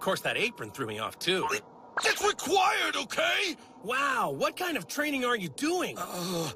Of course, that apron threw me off, too. It's required, okay? Wow, what kind of training are you doing? Uh,